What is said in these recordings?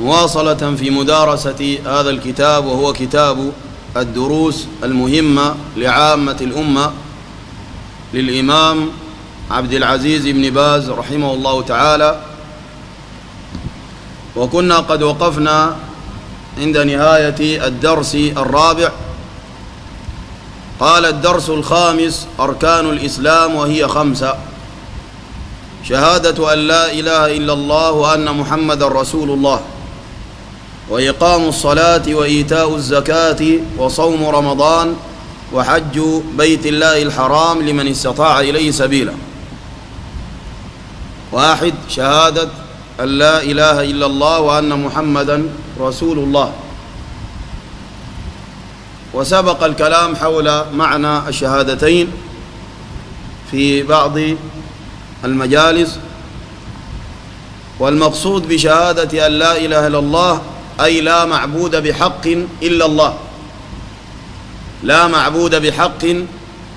مواصلة في مدارسة هذا الكتاب وهو كتاب الدروس المهمة لعامة الأمة للإمام عبد العزيز بن باز رحمه الله تعالى. وكنا قد وقفنا عند نهاية الدرس الرابع. قال الدرس الخامس أركان الإسلام وهي خمسة. شهادة أن لا إله إلا الله وأن محمد رسول الله. وإقام الصلاة وإيتاء الزكاة وصوم رمضان وحج بيت الله الحرام لمن استطاع إليه سبيلا. واحد شهادة أن لا إله إلا الله وأن محمدا رسول الله. وسبق الكلام حول معنى الشهادتين في بعض المجالس. والمقصود بشهادة أن لا إله إلا الله أي لا معبود بحق إلا الله. لا معبود بحق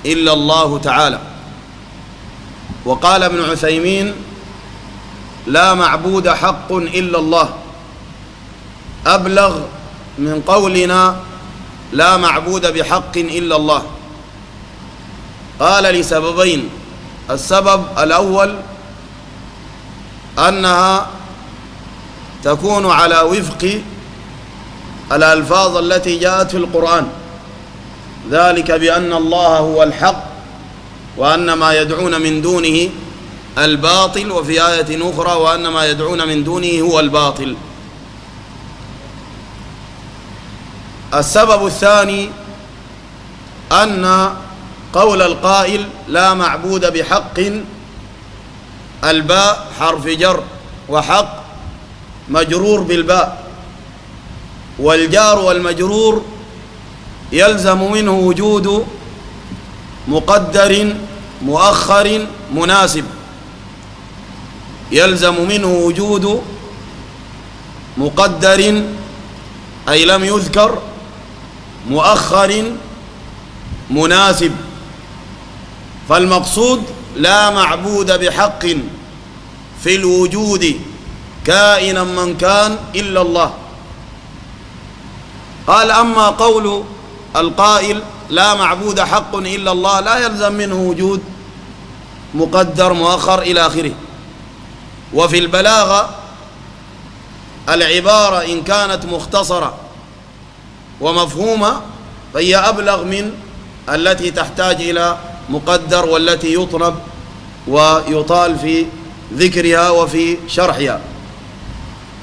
إلا الله تعالى. وقال ابن عثيمين لا معبود حق إلا الله. أبلغ من قولنا لا معبود بحق إلا الله. قال لسببين السبب الأول أنها تكون على وفق الألفاظ التي جاءت في القرآن. ذلك بأن الله هو الحق وأن ما يدعون من دونه الباطل وفي آية أخرى وأن ما يدعون من دونه هو الباطل. السبب الثاني أن قول القائل لا معبود بحق الباء حرف جر وحق مجرور بالباء. والجار والمجرور يلزم منه وجود مقدر مؤخر مناسب. يلزم منه وجود مقدر أي لم يذكر مؤخر مناسب. فالمقصود لا معبود بحق في الوجود كائنا من كان إلا الله. قال أما قول القائل لا معبود حق إلا الله لا يلزم منه وجود مقدر مؤخر إلى آخره. وفي البلاغة العبارة إن كانت مختصرة ومفهومة فهي أبلغ من التي تحتاج إلى مقدر والتي يطلب ويطال في ذكرها وفي شرحها.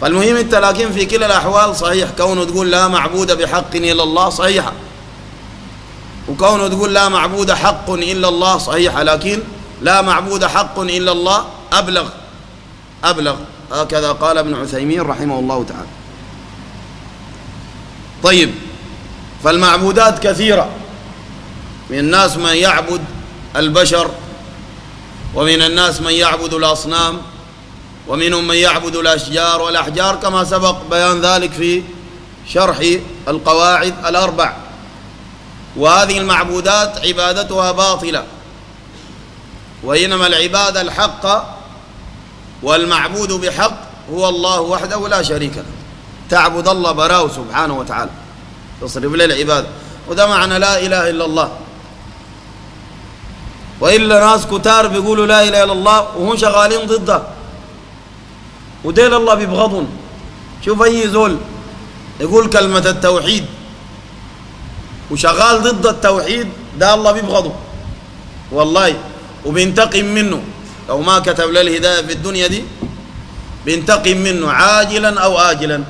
فالمهم انت لكن في كلا الأحوال صحيح كونه تقول لا معبود بحق إلا الله صحيحة وكونه تقول لا معبود حق إلا الله صحيحة لكن لا معبود حق إلا الله أبلغ أبلغ. هكذا قال ابن عثيمين رحمه الله تعالى. طيب فالمعبودات كثيرة. من الناس من يعبد البشر ومن الناس من يعبد الأصنام ومنهم من يعبد الأشجار والأحجار كما سبق بيان ذلك في شرح القواعد الأربع. وهذه المعبودات عبادتها باطلة وإنما العبادة الحق والمعبود بحق هو الله وحده لا شريك له. تعبد الله براه سبحانه وتعالى تصرف له العبادة. وده معنى لا إله إلا الله. وإلا ناس كتار بيقولوا لا إله إلا الله وهم شغالين ضده. وديل الله بيبغضهم شوف أي زول يقول كلمة التوحيد وشغال ضد التوحيد ده الله بيبغضه. والله وبينتقم منه. لو ما كتب له الهداية في الدنيا دي بينتقم منه عاجلا أو آجلا.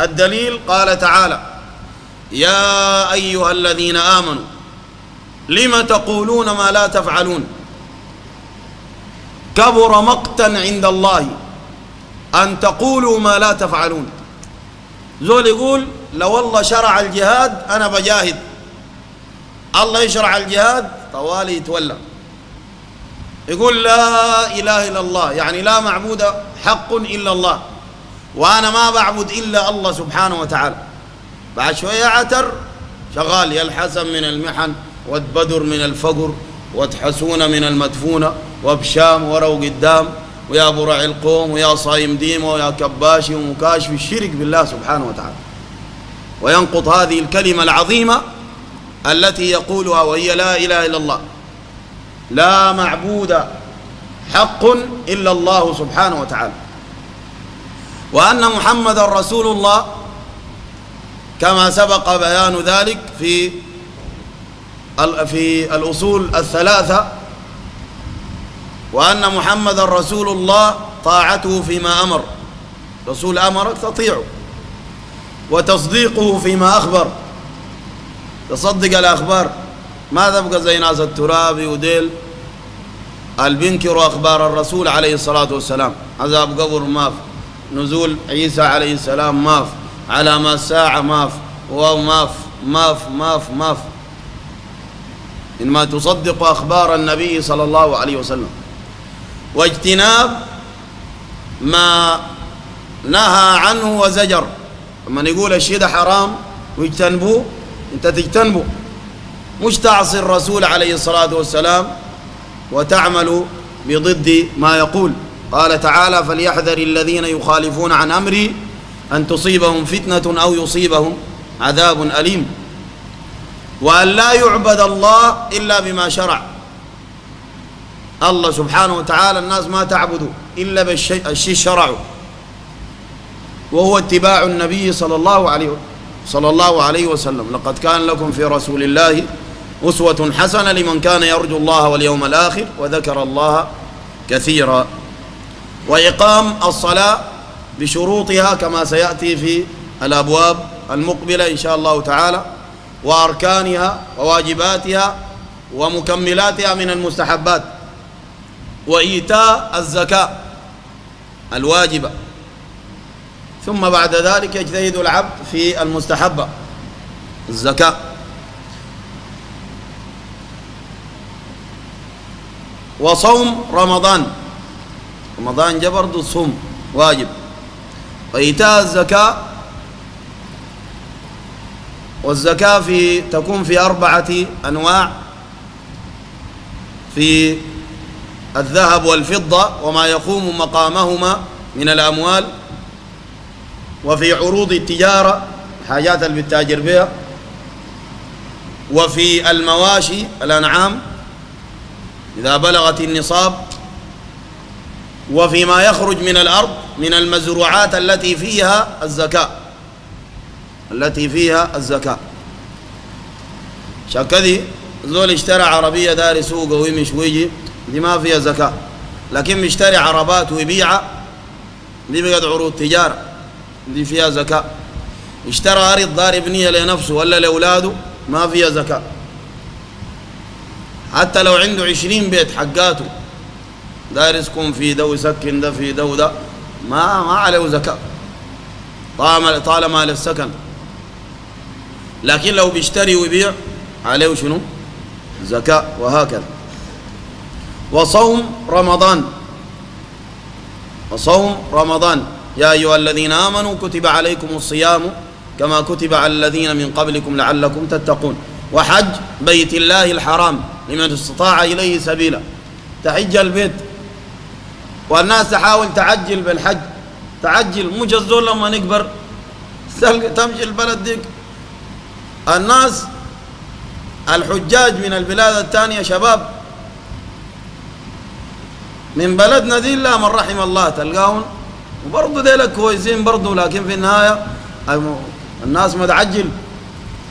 الدليل قال تعالى يا أيها الذين آمنوا لم تقولون ما لا تفعلون؟ كبر مقتا عند الله. أن تقولوا ما لا تفعلون. زول يقول لو الله شرع الجهاد أنا بجاهد. الله يشرع الجهاد طوالي يتولى. يقول لا إله إلا الله يعني لا معبود حق إلا الله وأنا ما بعبد إلا الله سبحانه وتعالى. بعد شوية عتر شغال يلحسن من المحن وتبدر من الفقر وتحسون من المدفونة وبشام ورو قدام. ويا برع القوم ويا صايم ديمه ويا كباشي ومكاشف الشرك بالله سبحانه وتعالى. وينقض هذه الكلمة العظيمة التي يقولها وهي لا إله إلا الله. لا معبود حق إلا الله سبحانه وتعالى. وأن محمد رسول الله كما سبق بيان ذلك في في الأصول الثلاثة وأن محمد رسول الله طاعته فيما أمر. رسول أمرك تطيعه. وتصديقه فيما أخبر. تصدق الأخبار. ما تبقى زي ناس الترابي وديل؟ البنكر أخبار الرسول عليه الصلاة والسلام؟ عذاب قبر ما في نزول عيسى عليه السلام ما في علامات الساعة ما في واو ما في ما في ما في ما في إنما تصدق أخبار النبي صلى الله عليه وسلم. واجتناب ما نهى عنه وزجر. لما يقول الشيء ده حرام ويجتنبوه انت تجتنبه. مش تعصي الرسول عليه الصلاة والسلام وتعمل بضد ما يقول. قال تعالى فليحذر الذين يخالفون عن أمري أن تصيبهم فتنة أو يصيبهم عذاب أليم. وأن لا يعبد الله إلا بما شرع. الله سبحانه وتعالى الناس ما تعبدوا إلا بالشيء الشيء شرعه وهو اتباع النبي صلى الله عليه صلى الله عليه وسلم. لقد كان لكم في رسول الله أسوة حسنة لمن كان يرجو الله واليوم الآخر وذكر الله كثيرا. وإقام الصلاة بشروطها كما سيأتي في الأبواب المقبلة إن شاء الله تعالى وأركانها وواجباتها ومكملاتها من المستحبات. وإيتاء الزكاة الواجبة. ثم بعد ذلك يجتهد العبد في المستحبة الزكاة. وصوم رمضان. رمضان جبر صوم واجب. وإيتاء الزكاة. والزكاة في تكون في أربعة أنواع. في الذهب والفضة وما يقوم مقامهما من الأموال وفي عروض التجارة حاجات اللي بها وفي المواشي الأنعام إذا بلغت النصاب وفيما يخرج من الأرض من المزروعات التي فيها الزكاة التي فيها الزكاة شكذي زول اشترى عربية دار سوقه ويمش ويجي دي ما فيها زكاة. لكن مشتري عربات ويبيعها دي بقت عروض تجارة دي فيها زكاة. اشترى أرض دار ابنية لنفسه ولا لأولاده ما فيها زكاة. حتى لو عنده عشرين بيت حقاته داير يسكن في ده ويسكن ده في ده وده ما ما عليه زكاة. طالما طالما للسكن لكن لو بيشتري ويبيع عليه شنو؟ زكاة وهكذا. وصوم رمضان. وصوم رمضان. يا أيها الذين آمنوا كتب عليكم الصيام كما كتب على الذين من قبلكم لعلكم تتقون. وحج بيت الله الحرام لمن استطاع إليه سبيلا. تحج البيت. والناس تحاول تعجل بالحج. تعجل مو لما نكبر. تمشي البلد ديك. الناس الحجاج من البلاد الثانية شباب من بلدنا دي إلا من رحم الله تلقاهم. وبرضه ديلك كويسين برضه لكن في النهاية الناس متعجل.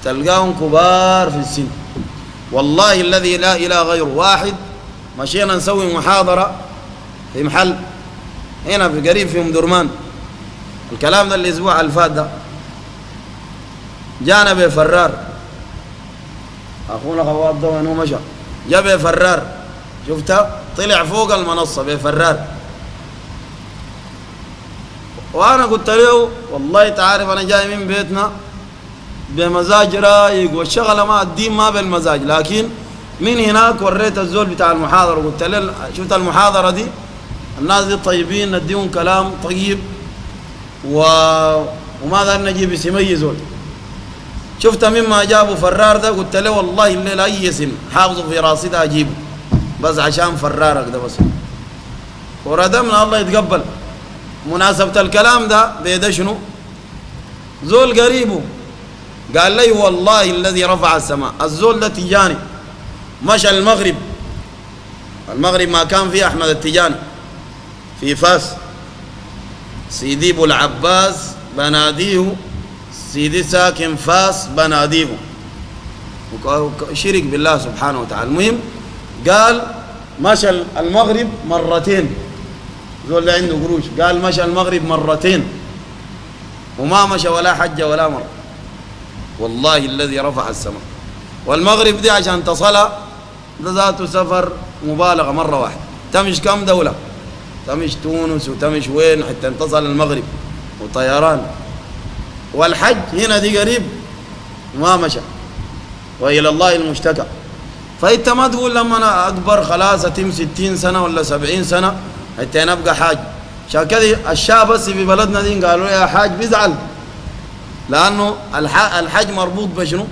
تلقاهم كبار في السن. والله الذي لا إله غيره واحد. مشينا نسوي محاضرة في محل. هنا في قريب في أم درمان. الكلام ده الأسبوع اللي فات ده. جانا بفرار. أخونا خوات ده وينه مشى. جا بفرار. شفتها طلع فوق المنصة بفرار وأنا قلت له والله تعرف أنا جاي من بيتنا بمزاج رايق والشغلة ما الدين ما بالمزاج لكن من هناك وريت الزول بتاع المحاضرة وقلت له شفت المحاضرة دي؟ الناس دي طيبين نديهم كلام طيب و... وما نجيب اسم أي زول. شفت مما جابوا فرار ده قلت له والله الليلة اي اسم حافظه في راسي ده أجيبه. بس عشان فرارك ده بس. وردمنا الله يتقبل. مناسبة الكلام ده بيد شنو؟ زول قريبه قال لي والله الذي رفع السماء. الزول ده تجاني. مشى المغرب. المغرب ما كان فيه أحمد التجاني. في فاس. سيدي أبو العباس بناديه. سيدي ساكن فاس بناديه. شرك بالله سبحانه وتعالى. المهم قال مشى المغرب مرتين. زول عنده قروش. قال مشى المغرب مرتين. وما مشى ولا حج ولا مر. والله الذي رفع السماء. والمغرب دي عشان تصلها ذاته سفر مبالغة مرة واحدة. تمش كم دولة؟ تمش تونس وتمش وين حتى تصل المغرب. وطيران. والحج هنا دي قريب. ما مشى. وإلى الله المشتكى. فأنت ما تقول لما أنا أكبر خلاص أتم ستين سنة ولا سبعين سنة حتى أنا أبقى حاج. عشان كذا الشاب بس في بلدنا دي قالوا يا حاج بيزعل. لأنه الحج مربوط بشنو؟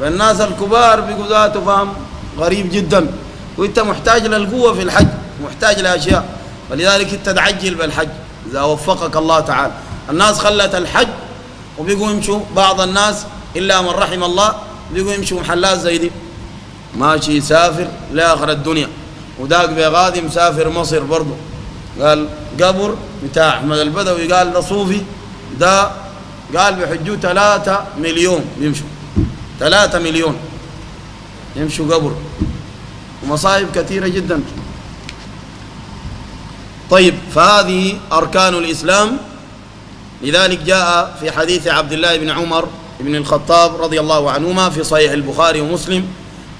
بالناس الكبار بيقوا ذاته فهم غريب جدا. وإنت محتاج للقوة في الحج محتاج لأشياء. ولذلك إنت تعجل بالحج إذا وفقك الله تعالى. الناس خلت الحج وبيقوا يمشوا بعض الناس إلا من رحم الله بيقوا يمشوا محلات زي دي. ماشي يسافر لآخر الدنيا. وداق بغادي مسافر مصر برضه قال قبر بتاع أحمد البدوي. قال ده صوفي ده قال بحجوا ثلاثة مليون بيمشوا. ثلاثة مليون يمشوا قبر. ومصائب كثيرة جدا. طيب فهذه أركان الإسلام. لذلك جاء في حديث عبد الله بن عمر بن الخطاب رضي الله عنهما في صحيح البخاري ومسلم.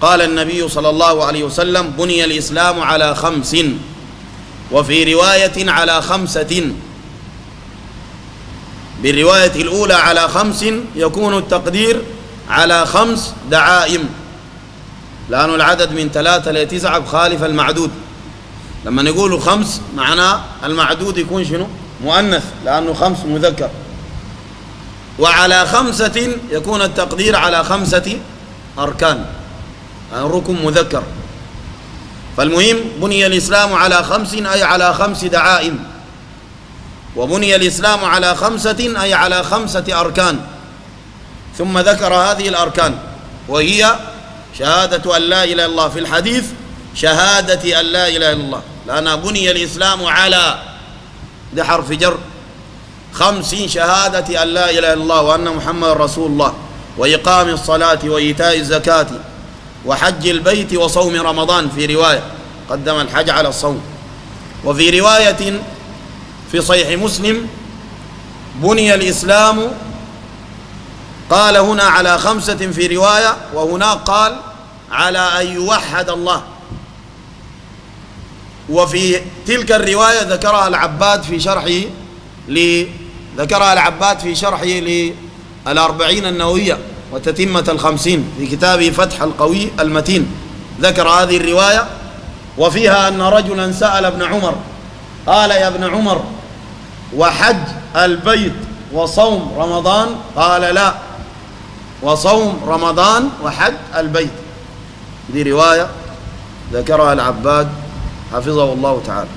قال النبي صلى الله عليه وسلم بني الإسلام على خمس وفي رواية على خمسة. بالرواية الأولى على خمس يكون التقدير على خمس دعائم. لأنه العدد من ثلاثة لتسعة بخالف المعدود. لما نقول خمس معناه المعدود يكون شنو؟ مؤنث لأنه خمس مذكر. وعلى خمسة يكون التقدير على خمسة أركان. الركن مذكر. فالمهم بني الإسلام على خمس أي على خمس دعائم. وبني الإسلام على خمسة أي على خمسة أركان. ثم ذكر هذه الأركان. وهي شهادة أن لا إله إلا الله. في الحديث شهادة أن لا إله إلا الله. لأن بني الإسلام على ده حرف جر. خمس شهادة أن لا إله إلا الله وأن محمد رسول الله. وإقام الصلاة وإيتاء الزكاة. وحج البيت وصوم رمضان في رواية قدم الحج على الصوم. وفي رواية في صحيح مسلم بني الإسلام قال هنا على خمسة في رواية وهناك قال على أن يوحد الله. وفي تلك الرواية ذكرها العباد في شرحه ذكرها العباد في شرحه للأربعين النووية. وتتمة الخمسين في كتابه فتح القوي المتين. ذكر هذه الرواية وفيها أن رجلا سأل ابن عمر قال يا ابن عمر وحج البيت وصوم رمضان؟ قال لا وصوم رمضان وحج البيت. دي رواية ذكرها العباد حفظه الله تعالى.